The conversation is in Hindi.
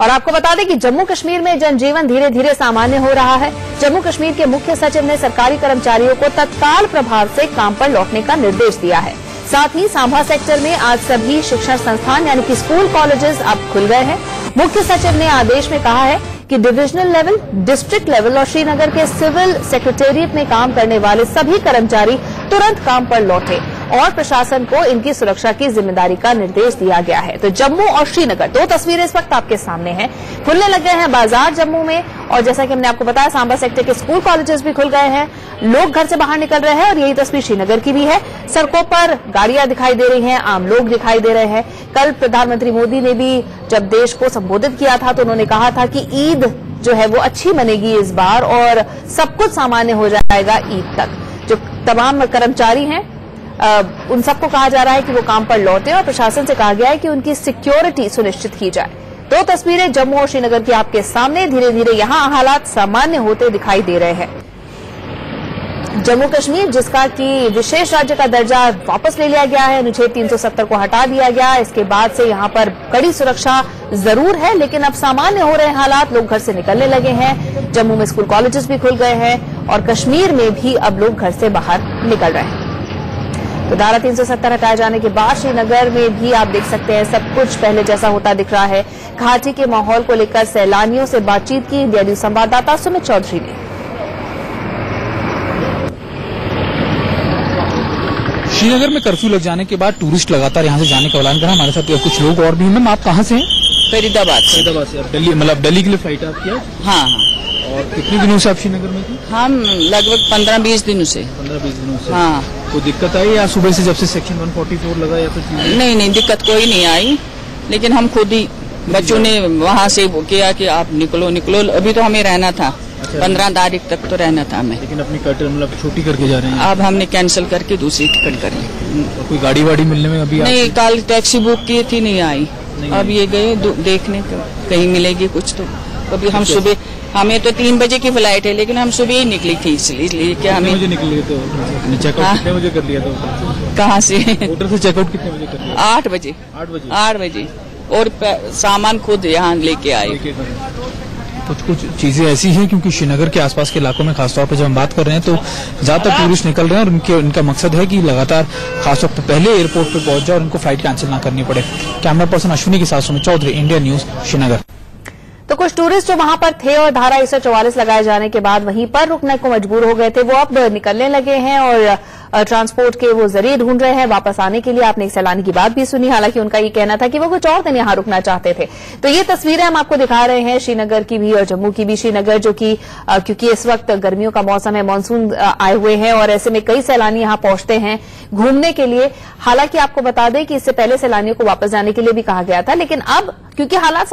और आपको बता दें कि जम्मू कश्मीर में जनजीवन धीरे धीरे सामान्य हो रहा है। जम्मू कश्मीर के मुख्य सचिव ने सरकारी कर्मचारियों को तत्काल प्रभाव से काम पर लौटने का निर्देश दिया है। साथ ही सांभा सेक्टर में आज सभी शिक्षण संस्थान, यानी कि स्कूल, कॉलेजेस अब खुल गए हैं। मुख्य सचिव ने आदेश में कहा है कि डिविजनल लेवल डिस्ट्रिक्ट लेवल और श्रीनगर के सिविल सेक्रेटेरिएट में काम करने वाले सभी कर्मचारी तुरंत काम पर लौटे। और प्रशासन को इनकी सुरक्षा की ज़िम्मेदारी का निर्देश दिया गया है। तो जम्मू और श्रीनगर, दो तस्वीरें इस वक्त आपके सामने हैं। खुलने लग गए हैं बाज़ार जम्मू में, और जैसा कि हमने आपको बताया, सांबा सेक्टर के स्कूल कॉलेजेस भी खुल गए हैं। लोग घर से बाहर निकल रहे हैं, और यही तस्वीर श्रीनगर की भी है। सड़कों पर गाड़ियाँ दिखाई दे रही हैं, आम लोग दिखाई दे रहे हैं। कल प्रधानमंत्री मोदी ने भी जब देश को संबोधित किया था तो उन्होंने कहा था कि ईद जो है वो अच्छी बनेगी इस बार, और सब कुछ सामान्य हो जाएगा ईद तक। जो तमाम कर्मचारी हैं अ, उन सबको कहा जा रहा है कि वो काम पर लौटे और प्रशासन से कहा गया है कि उनकी सिक्योरिटी सुनिश्चित की जाए। दो तस्वीरें जम्मू और श्रीनगर की आपके सामने धीरे धीरे यहाँ हालात सामान्य होते दिखाई दे रहे हैं। जम्मू कश्मीर जिसका कि विशेष राज्य का दर्जा वापस ले लिया गया है अनुच्छेद 370 को हटा दिया गया इसके बाद से यहाँ पर कड़ी सुरक्षा ज़रूर है लेकिन अब सामान्य हो रहे हालात लोग घर से निकलने लगे हैं। जम्मू में स्कूल कॉलेजेस भी खुल गए हैं और कश्मीर में भी अब लोग घर से बाहर निकल रहे हैं। तो धारा 370 हटाए जाने के बाद श्रीनगर में भी आप देख सकते हैं, सब कुछ पहले जैसा होता दिख रहा है। घाटी के माहौल को लेकर सैलानियों से बातचीत की इंडिया संवाददाता सुमित चौधरी ने। श्रीनगर में कर्फ्यू लग जाने के बाद टूरिस्ट लगातार यहाँ से जाने का ऐलान करा हमारे साथ कुछ लोग और भी हैं। मैम, आप कहाँ से हैं? फरीदाबाद से। फरीदाबाद से। आप दिल्ली मतलब दिल्ली के लिए फ़्लाइट आपकी है हाँ हाँ। और कितने दिनों से आप श्रीनगर में थे? हम लगभग पंद्रह बीस दिनों से। पंद्रह बीस दिनों से। हाँ। कोई दिक्कत आई या सुबह से जब से सेक्शन 144 लगा या तो नहीं नहीं दिक्कत कोई नहीं आई। लेकिन हम खुद ही बच्चों ने वहाँ से वो किया कि आप निकलो निकलो। अभी तो हमें रहना था। अच्छा। पंद्रह तारीख तक तो रहना था हमें। लेकिन अपनी कट मतलब छोटी करके जा रहे हैं। अब हमने कैंसिल करके दूसरी टिकट करी। कोई गाड़ी वाड़ी मिलने में अभी नहीं कल टैक्सी बुक की थी नहीं आई। अब ये गए देखने को कहीं मिलेगी कुछ तो। अभी हम सुबह हमें तो तीन बजे की फ़्लाइट है लेकिन हम सुबह ही निकली थी इसलिए क्या बजे हमें निकले चेकआउट हाँ। बजे कर लिया कहाँ से? होटल से चेकआउट कितने बजे कर लिया? आठ बजे। आठ बजे। आठ बजे। और सामान खुद यहाँ लेके आए। कुछ कुछ चीज़ें ऐसी हैं, क्योंकि श्रीनगर के आसपास के इलाकों में खासतौर पर जब हम बात कर रहे हैं तो ज़्यादातर टूरिस्ट निकल रहे हैं और उनके, उनका मकसद है कि लगातार खासतौर पर पहले एयरपोर्ट पर पहुँच जाए और उनको फ़्लाइट कैंसिल ना करनी पड़े। कैमरा पर्सन अश्विनी के साथ सुमित चौधरी, इंडिया न्यूज़, श्रीनगर। तो कुछ टूरिस्ट जो वहाँ पर थे और धारा एक सौ चौवालीस लगाए जाने के बाद वहीं पर रुकने को मजबूर हो गए थे, वो अब निकलने लगे हैं और ट्रांसपोर्ट के वो ज़रिए ढूंढ रहे हैं, वापस आने के लिए आपने एक सैलानी की बात भी सुनी, हालाँकि उनका ये कहना था कि वो कुछ और दिन यहाँ रुकना चाहते थे। तो ये तस्वीरें हम आपको दिखा रहे हैं, श्रीनगर की भी और जम्मू की भी। श्रीनगर जो कि क्योंकि इस वक्त गर्मियों का मौसम है मानसून आए हुए हैं और ऐसे में कई सैलानी यहाँ पहुँचते हैं घूमने के लिए। हालाँकि आपको बता दें कि इससे पहले सैलानियों को वापस जाने के लिए भी कहा गया था, लेकिन अब, क्योंकि हालात